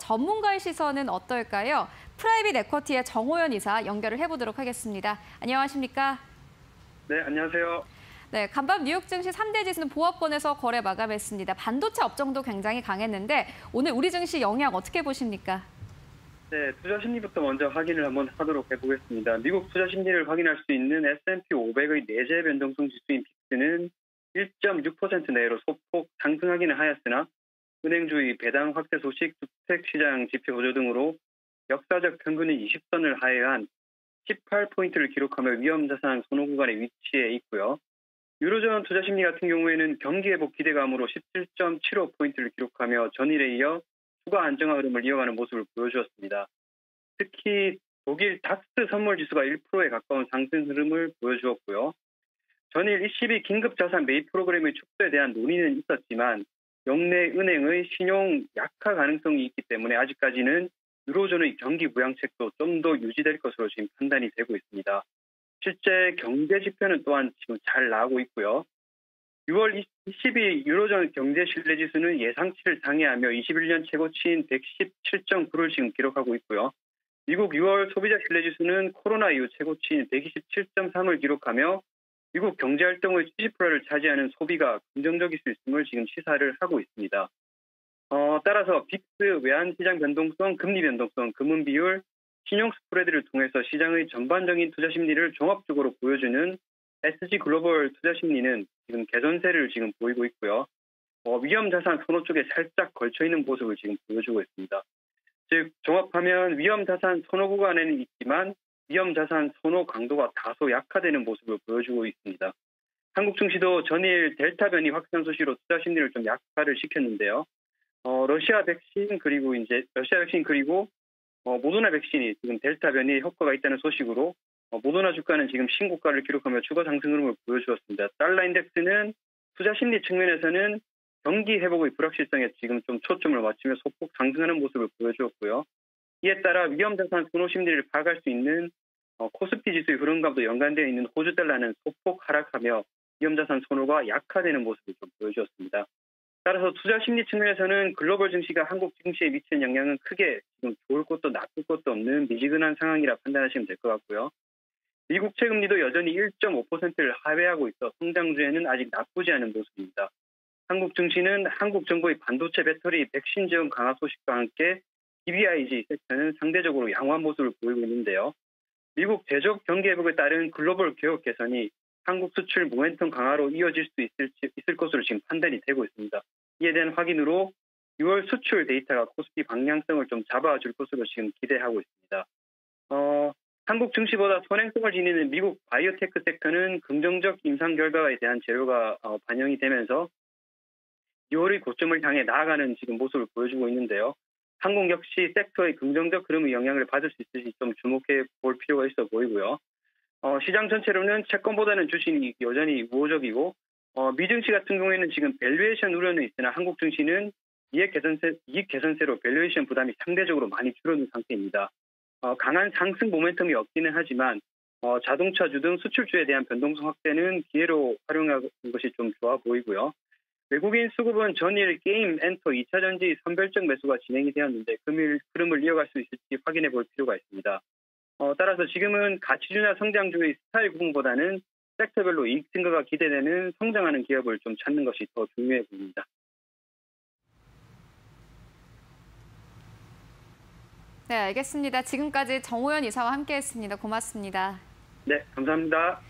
전문가의 시선은 어떨까요? Private Equity의 정호연 이사 연결을 해보도록 하겠습니다. 안녕하십니까? 네, 안녕하세요. 네, 간밤 뉴욕 증시 3대 지수는 보합권에서 거래 마감했습니다. 반도체 업종도 굉장히 강했는데 오늘 우리 증시 영향 어떻게 보십니까? 네, 투자 심리부터 먼저 확인을 한번 하도록 해보겠습니다. 미국 투자 심리를 확인할 수 있는 S&P 500의 내재 변동성 지수인 VIX는 1.6% 내로 소폭 상승하기는 하였으나 은행주의 배당 확대 소식, 주택시장 지표 호조 등으로 역사적 평균인 20선을 하회한 18포인트를 기록하며 위험자산 선호 구간에 위치해 있고요. 유로존 투자 심리 같은 경우에는 경기 회복 기대감으로 17.75포인트를 기록하며 전일에 이어 추가 안정화 흐름을 이어가는 모습을 보여주었습니다. 특히 독일 닥스 선물 지수가 1%에 가까운 상승 흐름을 보여주었고요. 전일 ECB 긴급 자산 매입 프로그램의 축소에 대한 논의는 있었지만 영내 은행의 신용 약화 가능성이 있기 때문에 아직까지는 유로존의 경기 부양책도 좀 더 유지될 것으로 지금 판단이 되고 있습니다. 실제 경제 지표는 또한 지금 잘 나오고 있고요. 6월 22일 유로존 경제 신뢰 지수는 예상치를 상회하며 21년 최고치인 117.9를 지금 기록하고 있고요. 미국 6월 소비자 신뢰 지수는 코로나 이후 최고치인 127.3을 기록하며 미국 경제 활동의 70%를 차지하는 소비가 긍정적일 수 있음을 지금 시사를 하고 있습니다. 어, 따라서 빅스 외환 시장 변동성, 금리 변동성, 금은 비율, 신용 스프레드를 통해서 시장의 전반적인 투자 심리를 종합적으로 보여주는 SG 글로벌 투자 심리는 지금 개선세를 지금 보이고 있고요. 어, 위험 자산 선호 쪽에 살짝 걸쳐 있는 모습을 지금 보여주고 있습니다. 즉 종합하면 위험 자산 선호 구간에는 있지만 위험 자산 선호 강도가 다소 약화되는 모습을 보여주고 있습니다. 한국 증시도 전일 델타 변이 확산 소식으로 투자 심리를 좀 약화를 시켰는데요. 어, 러시아 백신 그리고 이제 러시아 백신 그리고 어, 모더나 백신이 지금 델타 변이 효과가 있다는 소식으로 어, 모더나 주가는 지금 신고가를 기록하며 추가 상승 흐름을 보여주었습니다. 달러 인덱스는 투자 심리 측면에서는 경기 회복의 불확실성에 지금 좀 초점을 맞추며 소폭 상승하는 모습을 보여주었고요. 이에 따라 위험 자산 선호 심리를 파악할 수 있는 어, 코스피 지수의 흐름과도 연관되어 있는 호주 달러는 소폭 하락하며 위험 자산 선호가 약화되는 모습을 좀 보여주었습니다. 따라서 투자 심리 측면에서는 글로벌 증시가 한국 증시에 미치는 영향은 크게 지금 좋을 것도 나쁠 것도 없는 미지근한 상황이라 판단하시면 될 것 같고요. 미국 채금리도 여전히 1.5%를 하회하고 있어 성장주에는 아직 나쁘지 않은 모습입니다. 한국 증시는 한국 정부의 반도체 배터리 백신 지원 강화 소식과 함께 BBIG 섹터는 상대적으로 양호한 모습을 보이고 있는데요. 미국 대적 경기 회복에 따른 글로벌 교역 개선이 한국 수출 모멘텀 강화로 이어질 수 있을, 있을 것으로 지금 판단이 되고 있습니다. 이에 대한 확인으로 6월 수출 데이터가 코스피 방향성을 좀 잡아줄 것으로 지금 기대하고 있습니다. 어, 한국 증시보다 선행성을 지니는 미국 바이오테크 섹터는 긍정적 임상 결과에 대한 재료가 어, 반영이 되면서 6월의 고점을 향해 나아가는 지금 모습을 보여주고 있는데요. 한국 역시 섹터의 긍정적 흐름의 영향을 받을 수 있을지 좀 주목해 볼 필요가 있어 보이고요. 어, 시장 전체로는 채권보다는 주식이 여전히 우호적이고 어, 미증시 같은 경우에는 지금 valuation 우려는 있으나 한국 증시는 이익 개선세, 이익 개선세로 valuation 부담이 상대적으로 많이 줄어든 상태입니다. 어, 강한 상승 모멘텀이 없기는 하지만 어, 자동차주 등 수출주에 대한 변동성 확대는 기회로 활용하는 것이 좀 좋아 보이고요. 외국인 수급은 전일 게임 엔터 2차 전지 선별적 매수가 진행이 되었는데 금일 흐름을 이어갈 수 있을지 확인해 볼 필요가 있습니다. 어, 따라서 지금은 가치주나 성장주의 스타일 구분보다는 섹터별로 이익 증가가 기대되는 성장하는 기업을 좀 찾는 것이 더 중요해 보입니다. 네, 알겠습니다. 지금까지 정호연 이사와 함께했습니다. 고맙습니다. 네, 감사합니다.